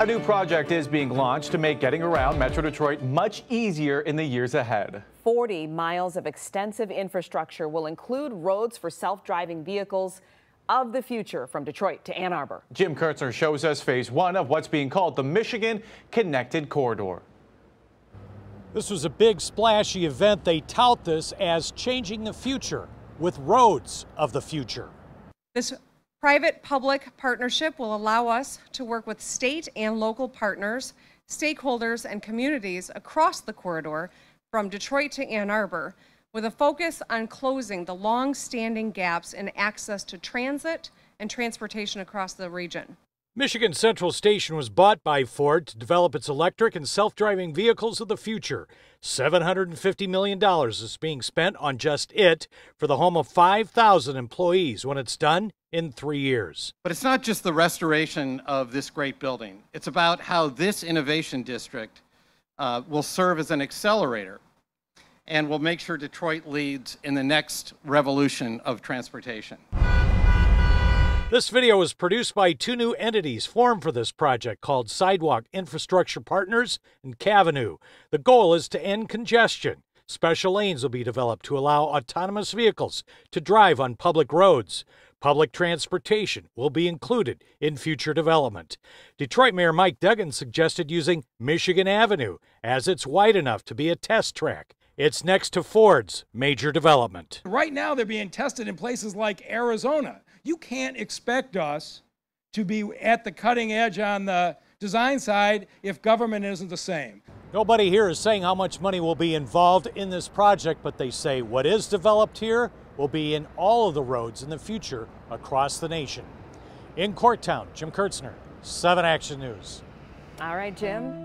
A new project is being launched to make getting around Metro Detroit much easier in the years ahead. 40 miles of extensive infrastructure will include roads for self-driving vehicles of the future from Detroit to Ann Arbor. Jim Kiertzner shows us phase one of what's being called the Michigan Connected Corridor. This was a big splashy event. They tout this as changing the future with roads of the future. This Private-public partnership will allow us to work with state and local partners, stakeholders, and communities across the corridor from Detroit to Ann Arbor with a focus on closing the long-standing gaps in access to transit and transportation across the region. Michigan Central Station was bought by Ford to develop its electric and self driving vehicles of the future. $750 million is being spent on just it for the home of 5,000 employees when it's done in three years. But it's not just the restoration of this great building, it's about how this innovation district uh, will serve as an accelerator and will make sure Detroit leads in the next revolution of transportation. This video was produced by two new entities formed for this project called Sidewalk Infrastructure Partners and Cavnue. The goal is to end congestion. Special lanes will be developed to allow autonomous vehicles to drive on public roads. Public transportation will be included in future development. Detroit Mayor Mike Duggan suggested using Michigan Avenue as it's wide enough to be a test track. It's next to Ford's major development. Right now, they're being tested in places like Arizona. You can't expect us to be at the cutting edge on the design side if government isn't the same. Nobody here is saying how much money will be involved in this project, but they say what is developed here will be in all of the roads in the future across the nation. In Corktown, Jim Kiertzner, 7 Action News. All right, Jim.